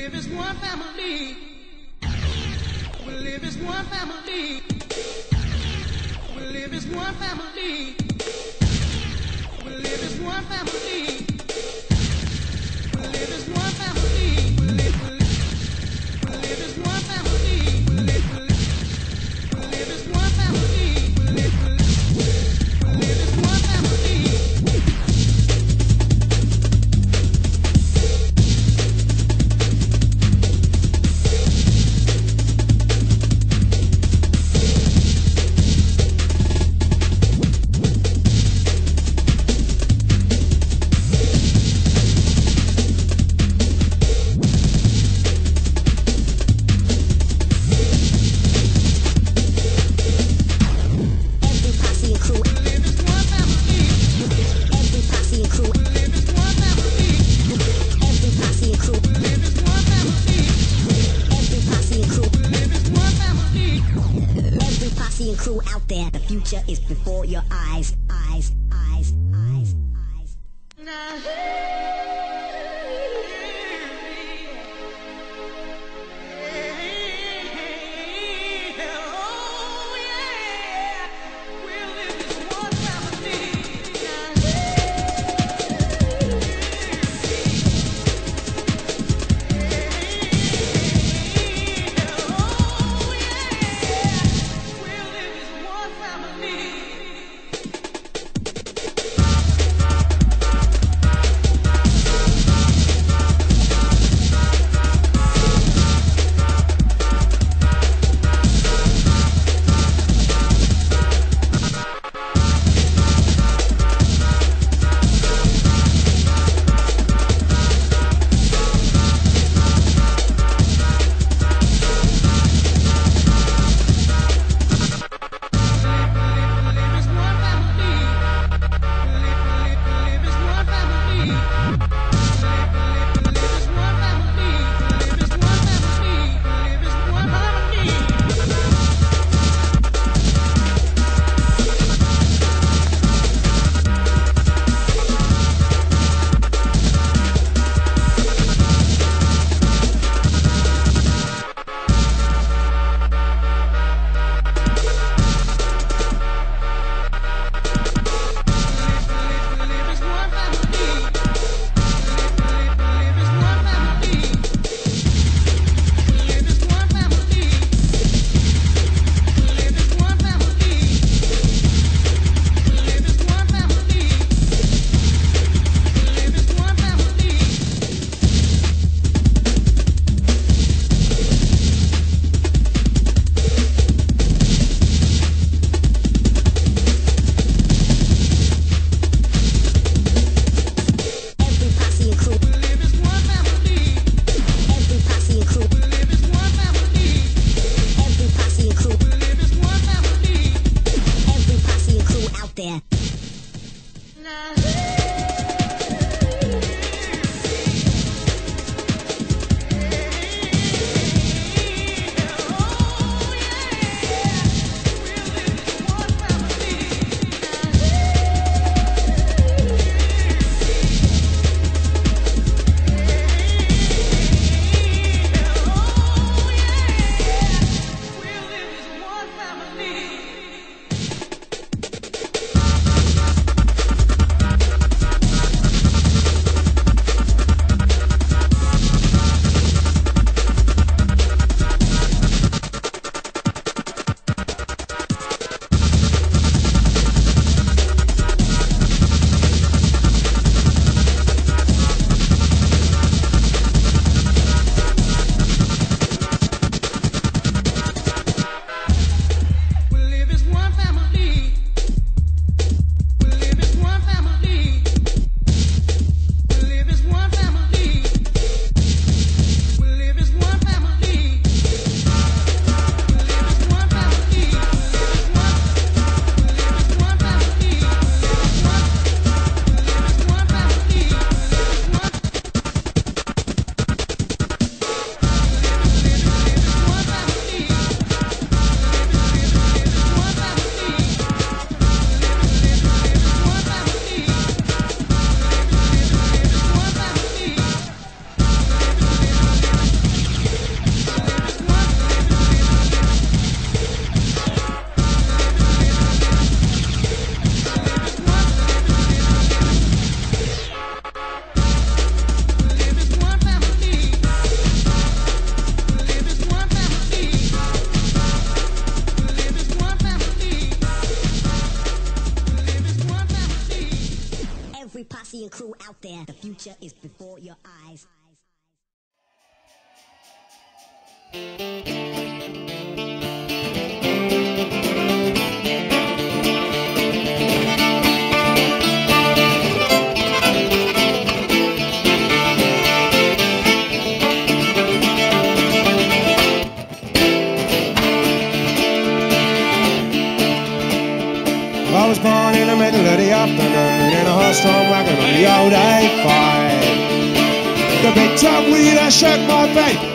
live as one family. We live as one family. We live as one family. We live as one family. We live as one family.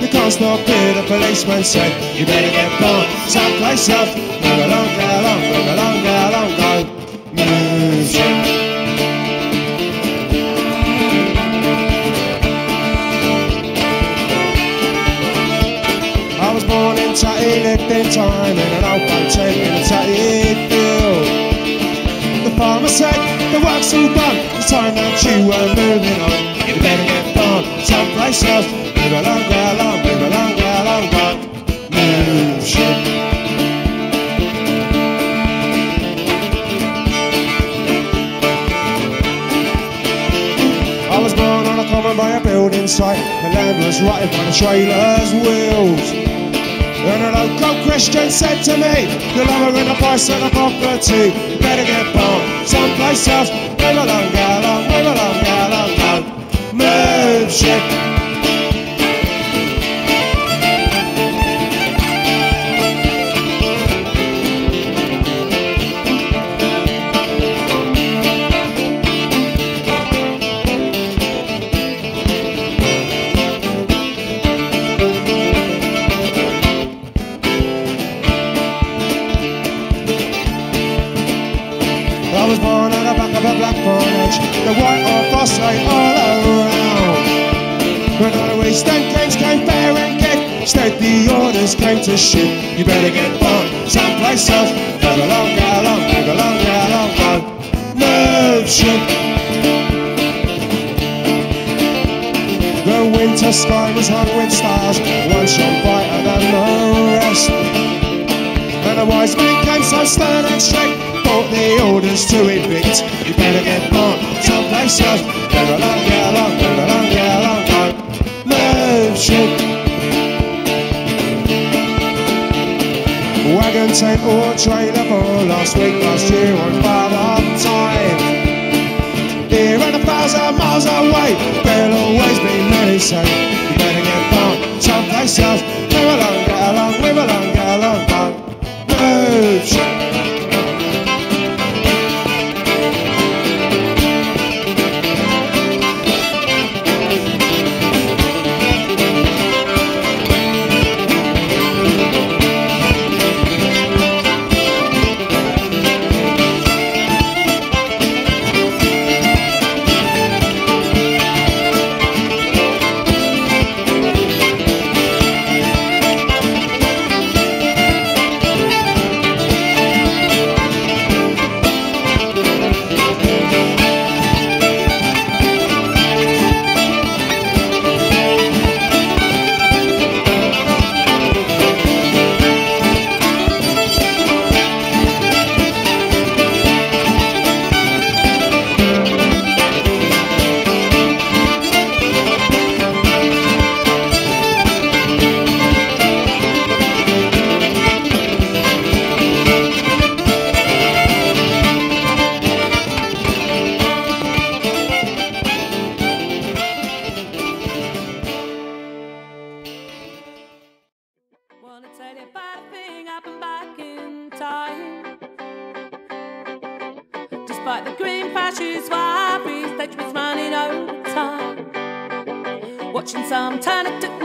You can't stop here, the policeman said. You better get born someplace else. Move along, get along, move along, get along, go. Move. I was born in Tatty, lived in time in an old tent in a tatty field. The farmer said, the work's all done, it's time that you were moving on. You better get gone someplace else. By a building site. The land was rotted by the trailer's wheels. And a local Christian said to me, You're lowering the price of the property. You better get born someplace else. Move along, go along, move along, go along. Move, shit. To shit. You better get born someplace else. Move along, get along, move along, get along, go. Move, shit. The winter sky was hung with stars, one shone brighter than the rest. And the wise man came so stern and strict, brought the orders to evict. You better get on someplace else. Or trailer for last week, last year on father time. Here and a thousand miles away, there'll always be many say, you better get on someplace else. Despite the green fascist worries, stage was running over time. Watching some turn it to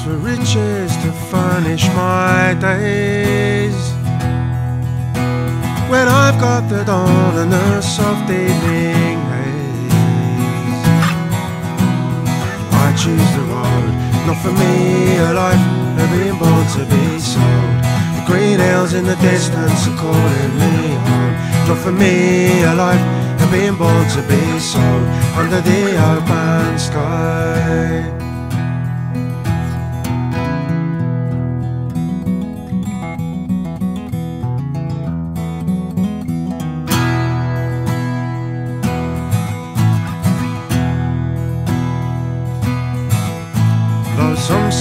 for riches to furnish my days. When I've got the dawn and the soft evening haze, I choose the road, not for me, a life of being born to be sold. The green hills in the distance are calling me home, not for me, a life being born to be sold under the open sky.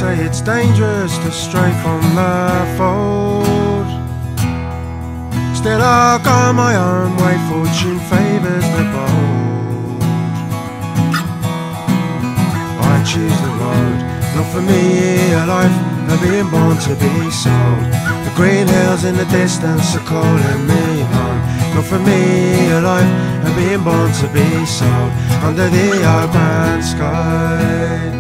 Say it's dangerous to stray from the fold. Still, I go my own way, fortune favours the bold. I choose the road, not for me, a life of being born to be sold. The green hills in the distance are calling me home. Not for me, a life of being born to be sold under the open sky.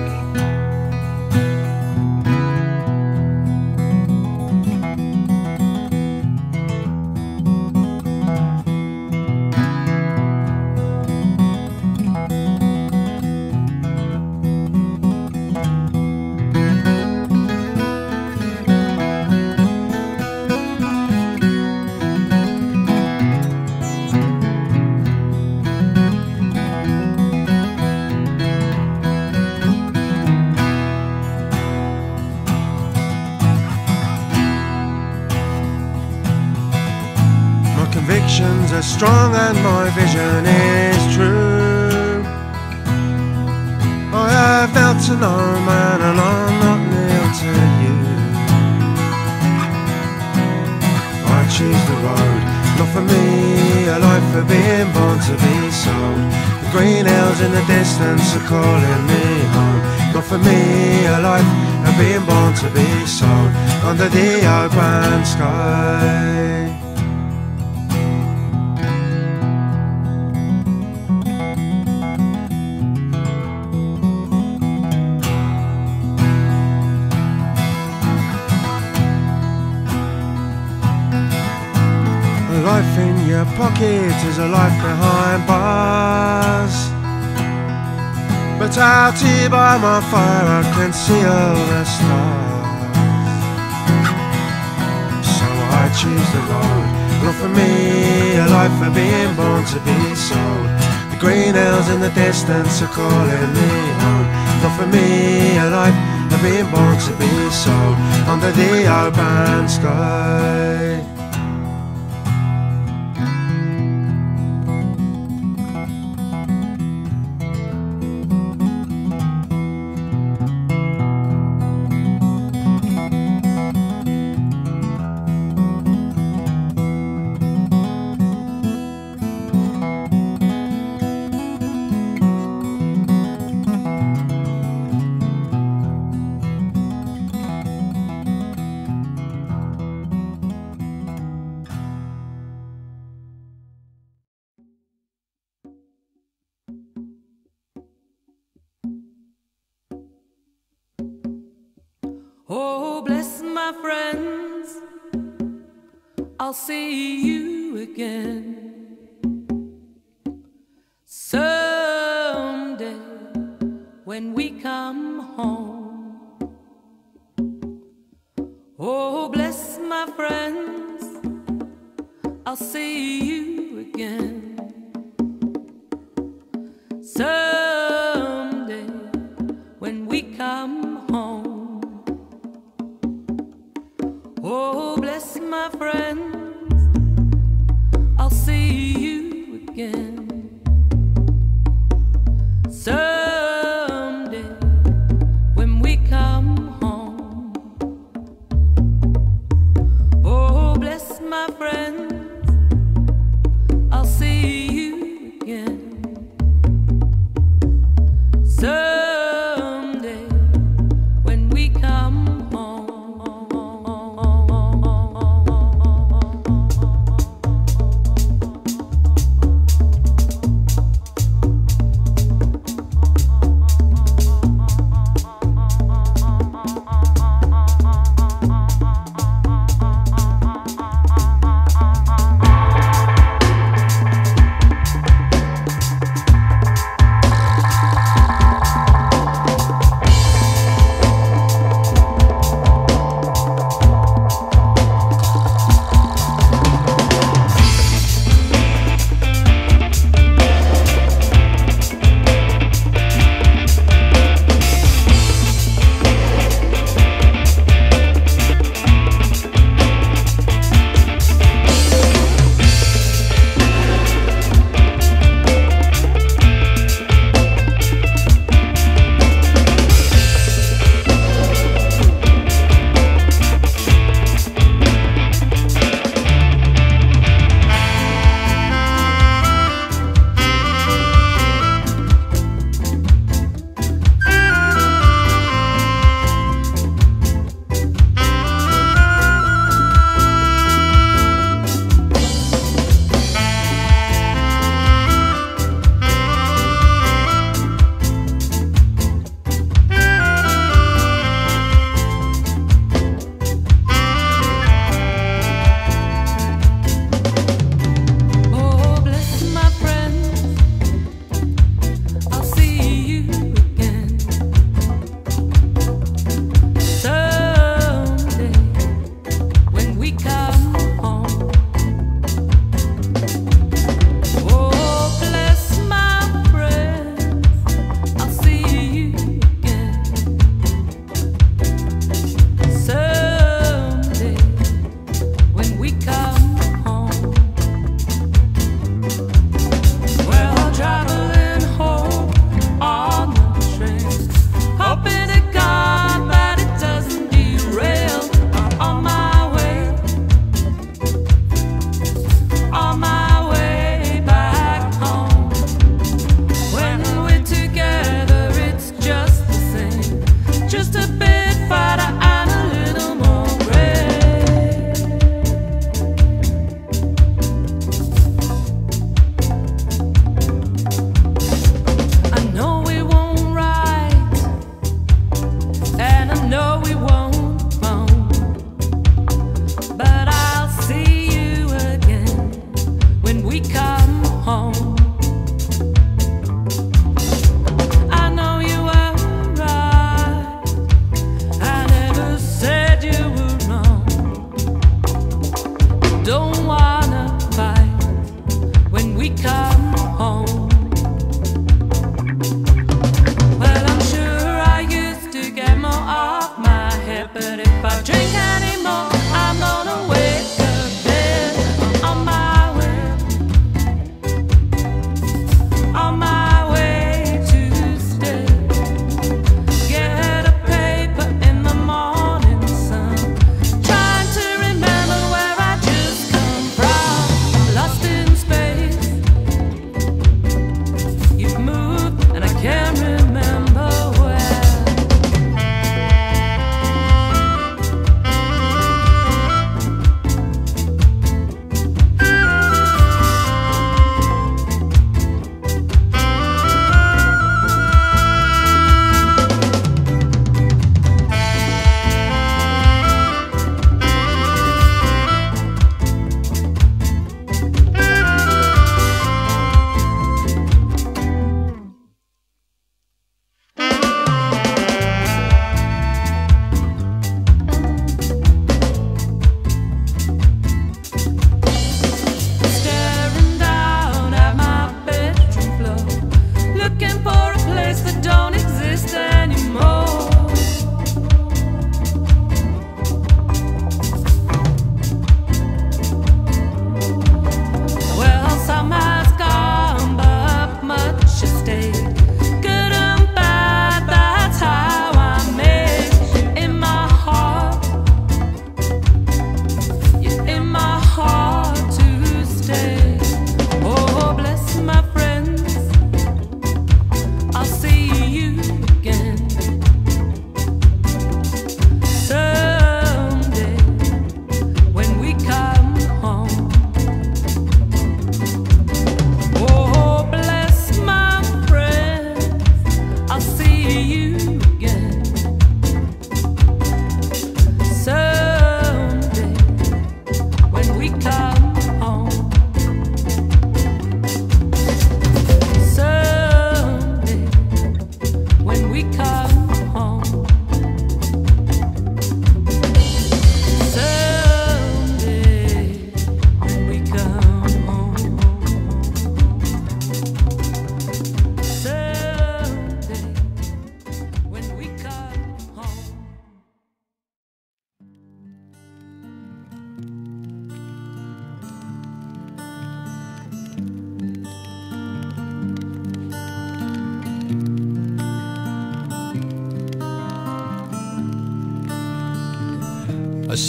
Are strong and my vision is true. I have felt to no man and I'm not kneel to you. I choose the road, not for me, a life for being born to be sold. The green hills in the distance are calling me home. Not for me, a life of being born to be sold under the open sky. In your pocket is a life behind bars. But out here by my fire, I can see all the stars. So I choose the road, not for me, a life for being born to be sold. The green hills in the distance are calling me home. Not for me, a life of being born to be sold under the open sky. I'll see you again someday when we come home. Oh, bless my friends, I'll see you again someday when we come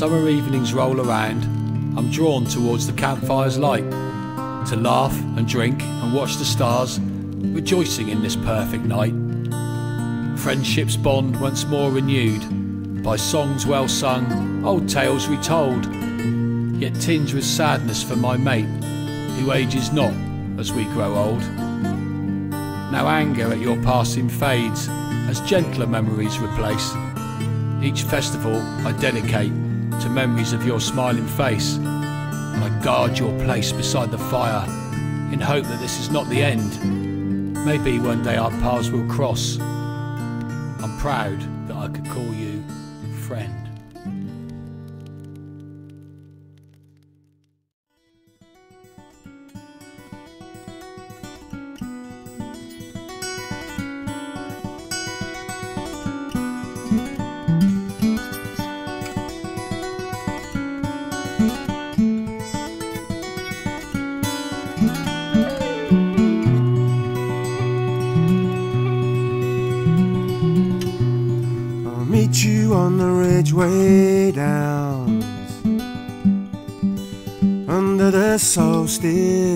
summer evenings roll around, I'm drawn towards the campfire's light to laugh and drink and watch the stars, rejoicing in this perfect night. Friendship's bond once more renewed by songs well sung, old tales retold, yet tinged with sadness for my mate, who ages not as we grow old. Now anger at your passing fades as gentler memories replace. Each festival I dedicate to memories of your smiling face. And I guard your place beside the fire in hope that this is not the end. Maybe one day our paths will cross. I'm proud that I could call you friend.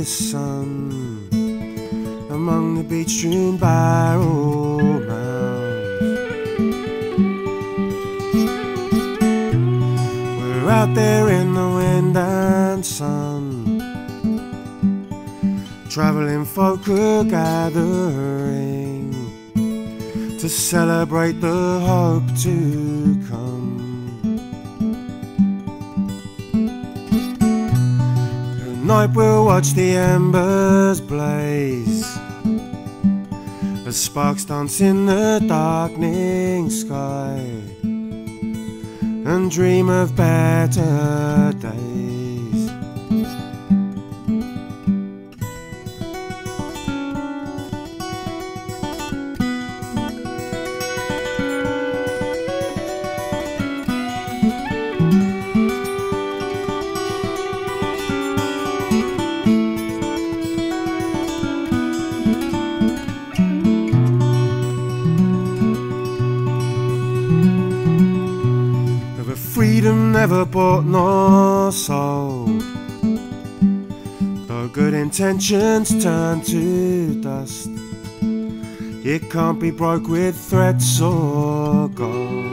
Sun among the beech strewn barrow mounds. We're out there in the wind and sun, traveling folk are gathering to celebrate the hope to Tonight we'll watch the embers blaze as sparks dance in the darkening sky and dream of better days. Intentions turn to dust, it can't be broke with threats or gold.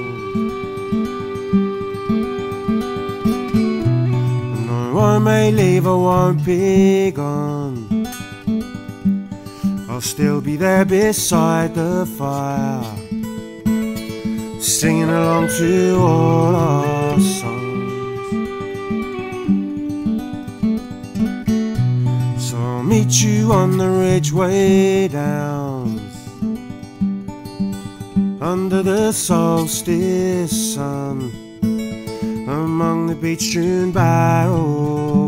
Though I may leave, I won't be gone. I'll still be there beside the fire singing along to all our meet you on the ridgeway downs under the solstice sun among the beech strewn barrel